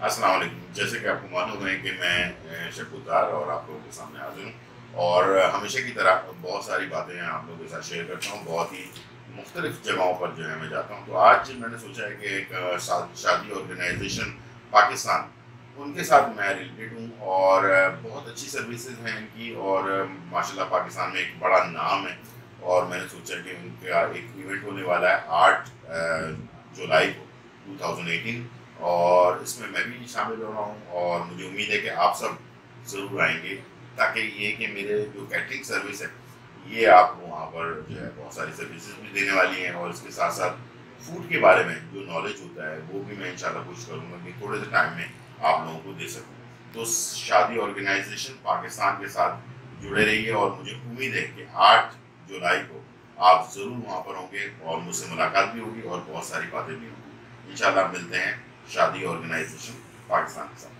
अस्सलाम जैसे कि आपको मालूम है कि मैं शकुदार और आप लोगों के सामने हाजिर हूँ। और हमेशा की तरह बहुत सारी बातें आप लोगों के साथ शेयर करता हूँ। बहुत ही मुख्तलिफ़ जगहों पर जो है मैं जाता हूँ। तो आज मैंने सोचा है कि एक शादी ऑर्गेनाइजेशन पाकिस्तान, उनके साथ मैं रिलेटेड हूँ और बहुत अच्छी सर्विसेज़ हैं इनकी और माशाल्लाह पाकिस्तान में एक बड़ा नाम है। और मैंने सोचा कि उनका एक इवेंट होने वाला है आठ जुलाई को 2018 और इसमें मैं भी शामिल हो रहा हूँ और मुझे उम्मीद है कि आप सब ज़रूर आएँगे ताकि ये कि मेरे जो कैटरिंग सर्विस है, ये आपको वहाँ पर जो है बहुत सारी सर्विसेज़ भी देने वाली हैं और इसके साथ साथ फ़ूड के बारे में जो नॉलेज होता है, वो भी मैं इंशाल्लाह कोशिश करूँगा कि थोड़े से टाइम में आप लोगों को दे सकूँ। तो शादी ऑर्गेनाइजेशन पाकिस्तान के साथ जुड़े रहिए और मुझे उम्मीद है कि आठ जुलाई को आप ज़रूर वहाँ पर होंगे और मुझसे मुलाकात भी होगी और बहुत सारी बातें भी होंगी। इंशाल्लाह मिलते हैं। शादी ऑर्गेनाइजेशन पाकिस्तान के साथ